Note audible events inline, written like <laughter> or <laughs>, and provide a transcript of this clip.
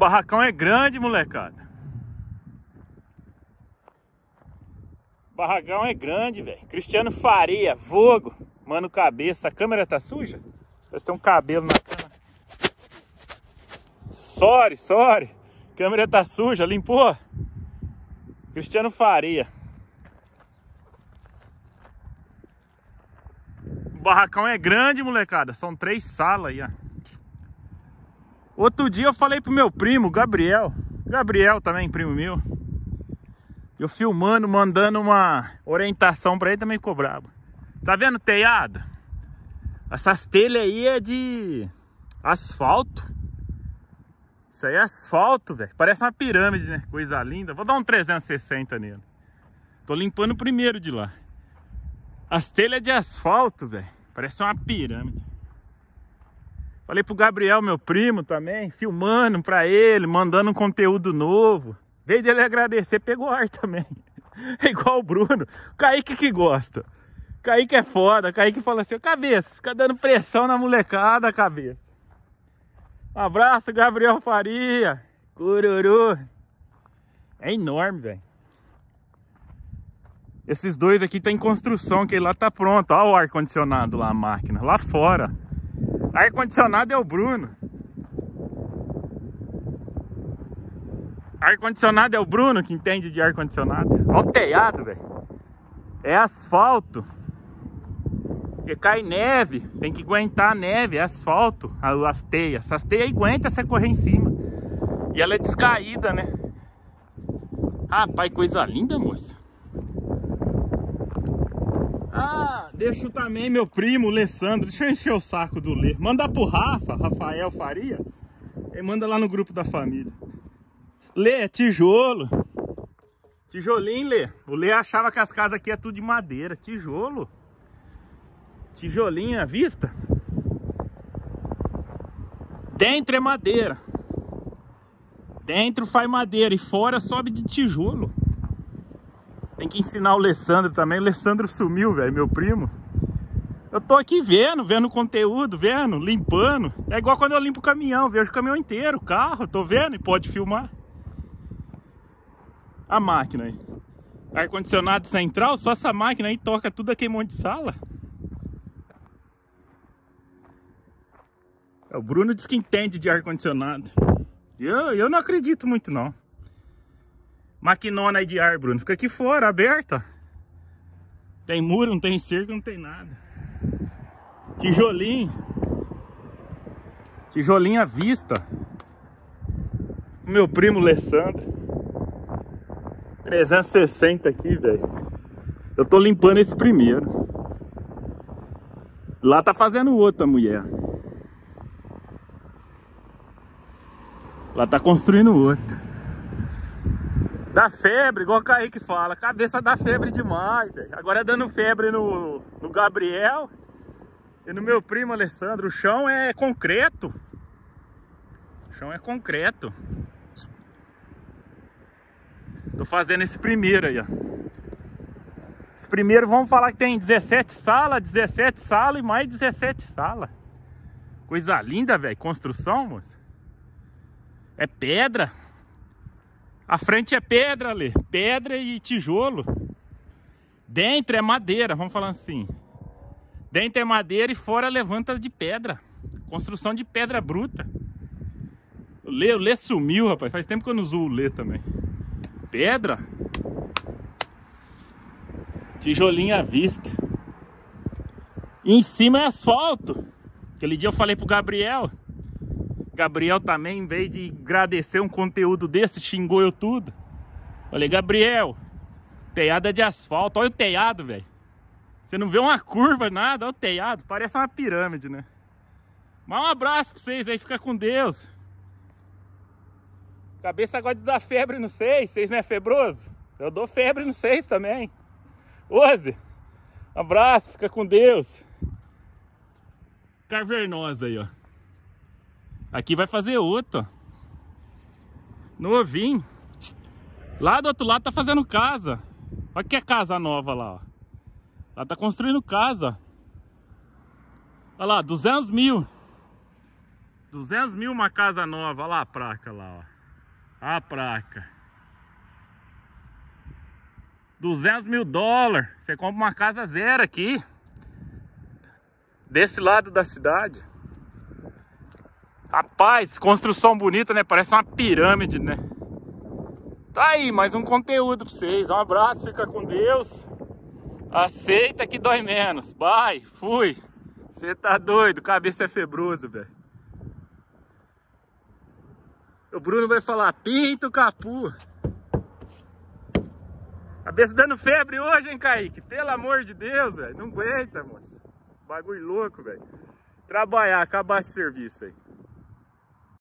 barracão é grande, molecada. Barracão é grande, velho. Cristiano Faria, Vogo, mano cabeça. A câmera tá suja? Parece tem um cabelo na câmera. Sorry, sorry. Câmera tá suja, limpou? Cristiano Faria. O barracão é grande, molecada. São três salas aí, ó. Outro dia eu falei pro meu primo, Gabriel. Gabriel também, primo meu. Eu filmando, mandando uma orientação pra ele, também ficou brabo. Tá vendo o telhado? Essas telhas aí é de asfalto. Isso aí é asfalto, velho. Parece uma pirâmide, né? Coisa linda. Vou dar um 360 nele. Tô limpando o primeiro de lá. As telhas de asfalto, velho. Parece uma pirâmide. Falei pro Gabriel, meu primo também, filmando pra ele, mandando um conteúdo novo. Veio dele agradecer, pegou ar também. É <laughs> igual o Bruno. Kaique que gosta. Kaique é foda. Kaique fala assim, cabeça, fica dando pressão na molecada, cabeça. Um abraço, Gabriel Faria. Cururu. É enorme, velho. Esses dois aqui tá em construção, que lá tá pronto. Olha o ar-condicionado lá, a máquina. Lá fora. Ar-condicionado é o Bruno. Ar-condicionado é o Bruno que entende de ar-condicionado. Olha o telhado, velho. É asfalto. Porque cai neve. Tem que aguentar a neve, é asfalto. As teias. As teias aguentam você correr em cima. E ela é descaída, né? Rapaz, coisa linda, moça. Ah, deixa também meu primo, Alessandro. Deixa eu encher o saco do Lê. Manda pro Rafa, Rafael Faria. E manda lá no grupo da família. Lê, é tijolo. Tijolinho, Lê. O Lê achava que as casas aqui é tudo de madeira. Tijolo. Tijolinho à vista. Dentro é madeira. Dentro faz madeira e fora sobe de tijolo. Tem que ensinar o Alessandro também. O Alessandro sumiu, velho, meu primo. Eu tô aqui vendo, vendo conteúdo, vendo, limpando. É igual quando eu limpo o caminhão, vejo o caminhão inteiro, o carro, tô vendo e pode filmar. A máquina aí. Ar-condicionado central, só essa máquina aí toca tudo aqui em monte de sala. É, o Bruno diz que entende de ar-condicionado. Eu, eu não acredito muito não. Maquinona aí de ar, Bruno. Fica aqui fora, aberta. Tem muro, não tem cerco, não tem nada. Tijolinho. Tijolinho à vista. Meu primo Alessandro. 360 aqui, velho. Eu tô limpando esse primeiro. Lá tá fazendo outra mulher. Lá tá construindo outro. Dá febre, igual o Kaique fala. Cabeça dá febre demais, véio. Agora é dando febre no, no Gabriel e no meu primo Alessandro. O chão é concreto. O chão é concreto. Tô fazendo esse primeiro aí, ó. Esse primeiro, vamos falar que tem 17 salas, 17 salas e mais 17 salas. Coisa linda, velho. Construção, moça. É pedra. A frente é pedra ali, pedra e tijolo. Dentro é madeira, vamos falar assim. Dentro é madeira e fora levanta de pedra. Construção de pedra bruta. O Lê, o Lê sumiu, rapaz. Faz tempo que eu não uso o Lê também. Pedra. Tijolinho à vista. E em cima é asfalto. Aquele dia eu falei pro Gabriel. Gabriel também, em vez de agradecer um conteúdo desse, xingou eu tudo. Falei, Gabriel, telhado é de asfalto. Olha o telhado, velho. Você não vê uma curva, nada. Olha o telhado. Parece uma pirâmide, né? Mas um abraço pra vocês aí. Fica com Deus. Cabeça agora de dar febre no seis. Vocês não é febroso? Eu dou febre no seis também. Oze. Abraço. Fica com Deus. Cavernosa aí, ó. Aqui vai fazer outro. Novinho. Lá do outro lado tá fazendo casa. Olha que é casa nova lá, ó. Lá tá construindo casa. Olha lá, 200 mil. 200 mil uma casa nova. Olha lá a placa lá, ó. A placa. 200 mil dólares. Você compra uma casa zero aqui. Desse lado da cidade. Rapaz, construção bonita, né? Parece uma pirâmide, né? Tá aí, mais um conteúdo pra vocês. Um abraço, fica com Deus. Aceita que dói menos. Bye, fui. Você tá doido, cabeça é febroso, velho. O Bruno vai falar, pinta o capu. Cabeça dando febre hoje, hein, Kaique? Pelo amor de Deus, velho. Não aguenta, moço. Bagulho louco, velho. Trabalhar, acabar esse serviço aí.